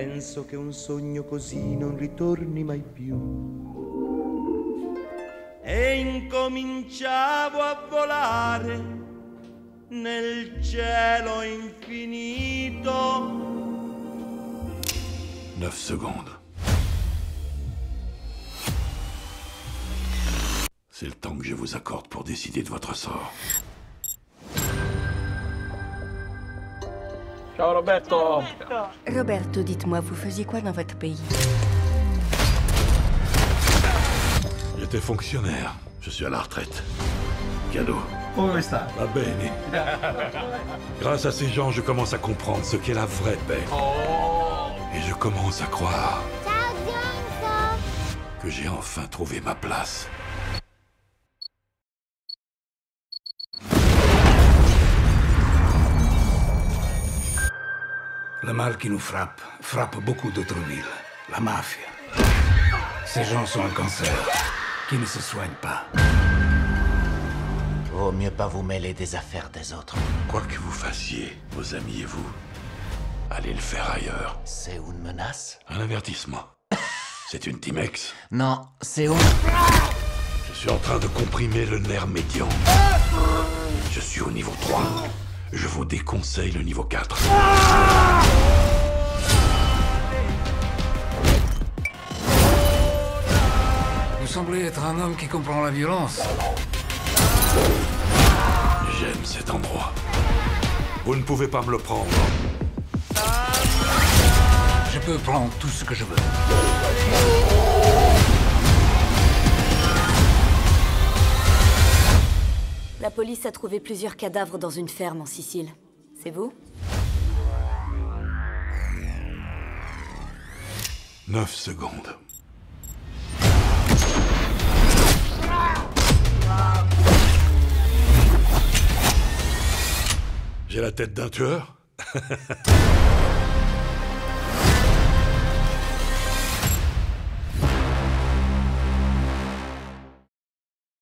penso che un sogno così non ritorni mai più. E incominciavo a volare nel cielo infinito. 9 secondes. C'est le temps que je vous accorde pour décider de votre sort. Ciao Roberto Roberto, dites-moi, vous faisiez quoi dans votre pays? J'étais fonctionnaire. Je suis à la retraite. Cadeau. Come sta? Va bene. Grâce à ces gens, je commence à comprendre ce qu'est la vraie paix. Et je commence à croire que j'ai enfin trouvé ma place. Le mal qui nous frappe frappe beaucoup d'autres villes. La mafia. Ces gens sont un cancer qui ne se soigne pas. Vaut mieux pas vous mêler des affaires des autres. Quoi que vous fassiez, vos amis et vous, allez le faire ailleurs. C'est une menace? Un avertissement. C'est une Timex. Non, c'est une... Je suis en train de comprimer le nerf médian. Je suis au niveau 3. Je vous déconseille le niveau 4. Vous semblez être un homme qui comprend la violence. J'aime cet endroit. Vous ne pouvez pas me le prendre. Je peux prendre tout ce que je veux. La police a trouvé plusieurs cadavres dans une ferme en Sicile. C'est vous? 9 secondes. J'ai la tête d'un tueur